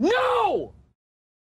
No!